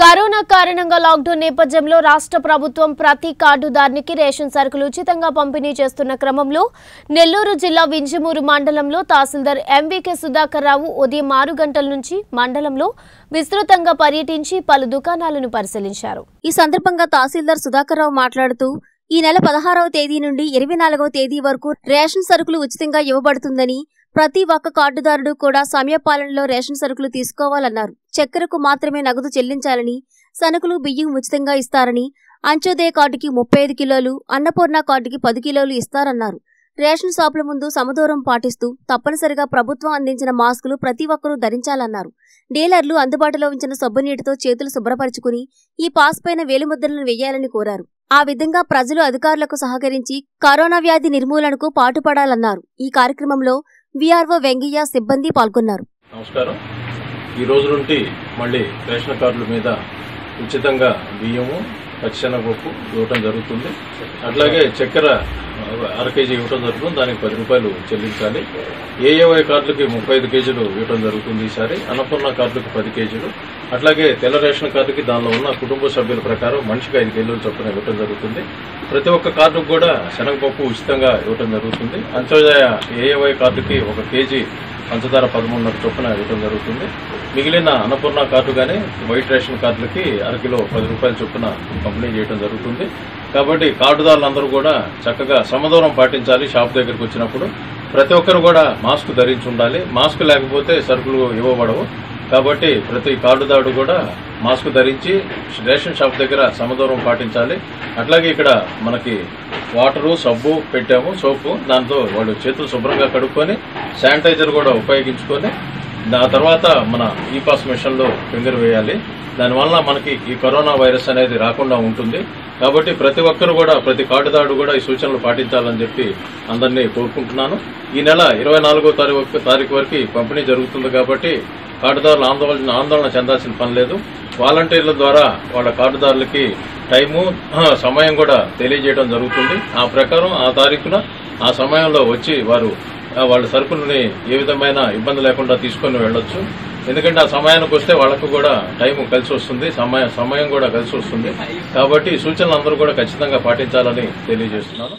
Corona కారణంగా lockdown నేపథ్యంలో రాష్ట్ర ప్రభుత్వం ప్రతి కార్డుదారునికి రేషన్ సరుకులు ఉచితంగా పంపిణీ చేస్తున్న క్రమంలో నెల్లూరు జిల్లా వింజమూరు మండలంలో తహసీల్దార్ ఎంవీకే సుధాకర్ రావు ఉదయం ఆరు గంటల నుంచి మండలంలో విస్తృతంగా పర్యటించి పలు దుకాణాలను పరిశీలించారు. ఈ సందర్భంగా తహసీల్దార్ సుధాకర్ రావు మాట్లాడుతూ ఈ నెల పదహారవ తేదీ నుండి ఇరవై నాలుగవ తేదీ వరకు రేషన్ సరుకులు ఉచితంగా ఇవ్వబడుతుందని ప్రతి ఒక్క కార్డుదారుడు కూడా సమయపాలనలో రేషన్ సరుకులు తీసుకోవాలన్నారు. చక్కెరకు మాత్రమే నగదు చెల్లించాలని సనుకులు బియ్యం ఉచితంగా ఇస్తారని అంత్యోదయ కార్డుకి ముప్పై ఐదు కిలోలు అన్నపూర్ణ కార్డుకి పది కిలోలు ఇస్తారన్నారు. రేషన్ షాపుల ముందు సమదూరం పాటిస్తూ తప్పనిసరిగా ప్రభుత్వం అందించిన మాస్కులు ప్రతి ఒక్కరూ ధరించాలన్నారు. డీలర్లు అందుబాటులో ఉంచిన సబ్బు నీటితో చేతులు శుభ్రపరచుకుని ఈ పాస్ పైన వేలిముద్రలను వేయాలని కోరారు. ఆ విధంగా ప్రజలు అధికారులకు సహకరించి కరోనా వ్యాధి నిర్మూలనకు పాటుపడాలన్నారు. ఈ కార్యక్రమంలో విఆర్ఓ వెంగయ్య సిబ్బంది పాల్గొన్నారు. నమస్కారం. ఈ రోజు నుండి మళ్ళీ రేషన్ కార్డుల మీద ఉచితంగా బియ్యము పచ్చిశనగపప్పు ఇవ్వటం జరుగుతుంది. అట్లాగే చక్కెర అర కేజీ ఇవ్వటం జరుగుతుంది. దానికి పది రూపాయలు చెల్లించాలి. ఏఏవై కార్డులకి ముప్పై ఐదు కేజీలు ఇవ్వటం జరుగుతుంది ఈసారి. అన్నపూర్ణ కార్డులకు పది కేజీలు. అట్లాగే తెల్ల రేషన్ కార్డుకి దానిలో ఉన్న కుటుంబ సభ్యుల ప్రకారం మనిషికి ఐదు కేజీలు చొప్పున ఇవ్వటం జరుగుతుంది. ప్రతి ఒక్క కార్డుకు కూడా శనగపప్పు ఉచితంగా ఇవ్వటం జరుగుతుంది. అంత్యోదయ ఏఏవై కార్డుకి ఒక కేజీ పంచదార పదమూడున్నర చొప్పున ఇవ్వటం జరుగుతుంది. మిగిలిన అన్నపూర్ణ కార్డు కానీ వైట్ రేషన్ కార్డులకి అరకిలో పది రూపాయల చొప్పున కంప్లైంట్ చేయడం జరుగుతుంది. కాబట్టి కార్డుదారులందరూ కూడా చక్కగా సమదూరం పాటించాలి షాప్ దగ్గరకు వచ్చినప్పుడు. ప్రతి ఒక్కరు కూడా మాస్క్ ధరించి ఉండాలి. మాస్క్ లేకపోతే సరుకులు ఇవ్వబడవు. కాబట్టి ప్రతి కార్డుదారుడు కూడా మాస్క్ ధరించి రేషన్ షాప్ దగ్గర సమదూరం పాటించాలి. అట్లాగే ఇక్కడ మనకి వాటరు సబ్బు పెట్టాము సోపు. దాంతో వాళ్ళు చేతులు శుభ్రంగా కడుక్కొని శానిటైజర్ కూడా ఉపయోగించుకొని ఆ తర్వాత మన ఈ పాస్ మిషన్లో ఫింగర్ వేయాలి. దానివల్ల మనకి ఈ కరోనా వైరస్ అనేది రాకుండా ఉంటుంది. కాబట్టి ప్రతి ఒక్కరు కూడా ప్రతి కార్డుదారుడు కూడా ఈ సూచనలు పాటించాలని చెప్పి అందరినీ కోరుకుంటున్నాను. ఈ నెల ఇరవై నాలుగో తారీఖు తారీఖు వరకు పంపిణీ జరుగుతుంది కాబట్టి కార్డుదారులు ఆందోళన ఆందోళన చెందాల్సిన పని లేదు. వాలంటీర్ల ద్వారా వాళ్ళ కార్డుదారులకి టైము సమయం కూడా తెలియజేయడం జరుగుతుంది. ఆ ప్రకారం ఆ తారీఖున ఆ సమయంలో వచ్చి వారు వాళ్ళ సరుకులని ఏ విధమైన ఇబ్బంది లేకుండా తీసుకొని వెళ్ళొచ్చు. ఎందుకంటే ఆ సమయానికి వస్తే వాళ్ళకు కూడా టైం కలిసి వస్తుంది. సమయం సమయం కూడా కలిసి వస్తుంది. కాబట్టి సూచనలు అందరూ కూడా ఖచ్చితంగా పాటించాలని తెలియజేస్తున్నాను.